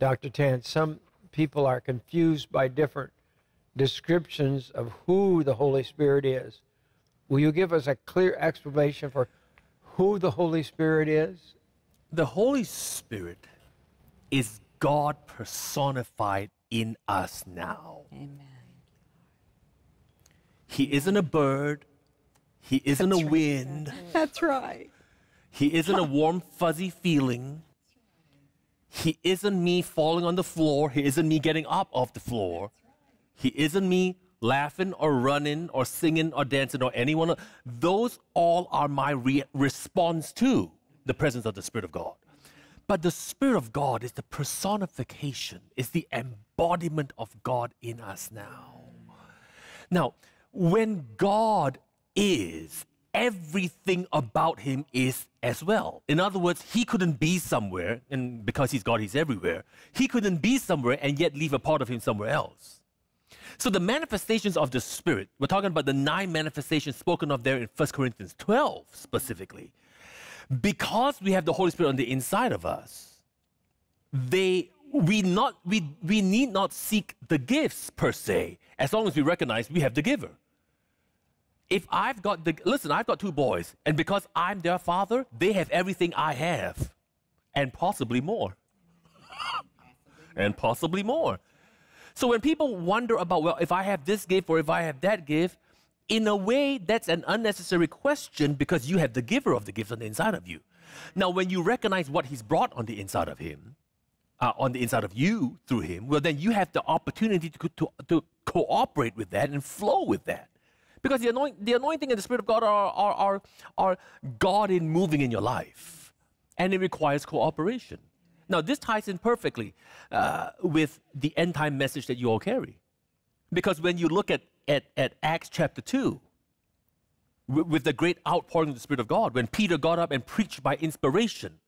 Dr. Tan, some people are confused by different descriptions of who the Holy Spirit is. Will you give us a clear explanation for who the Holy Spirit is? The Holy Spirit is God personified in us now. Amen. He isn't a bird. He isn't a wind. That's right. He isn't a warm, fuzzy feeling. He isn't me falling on the floor. He isn't me getting up off the floor. He isn't me laughing or running or singing or dancing or anyone. Those all are my re- response to the presence of the Spirit of God. But the Spirit of God is the personification, is the embodiment of God in us now. Now, when God is, everything about him is as well. In other words, he couldn't be somewhere, and because he's God, he's everywhere. He couldn't be somewhere and yet leave a part of him somewhere else. So the manifestations of the Spirit, we're talking about the nine manifestations spoken of there in 1 Corinthians 12 specifically. Because we have the Holy Spirit on the inside of us, they we not we we need not seek the gifts per se, as long as we recognize we have the giver if I've got the, listen, I've got two boys, and because I'm their father, they have everything I have, and possibly more. and possibly more. So when people wonder about, well, if I have this gift or if I have that gift, in a way, that's an unnecessary question because you have the giver of the gift on the inside of you. Now, when you recognize what he's brought on the inside of him, uh, on the inside of you through him, well, then you have the opportunity to, to, to cooperate with that and flow with that. Because the, anoint, the anointing and the Spirit of God are, are, are, are God in moving in your life. And it requires cooperation. Now, this ties in perfectly uh, with the end time message that you all carry. Because when you look at, at, at Acts chapter 2, with the great outpouring of the Spirit of God, when Peter got up and preached by inspiration,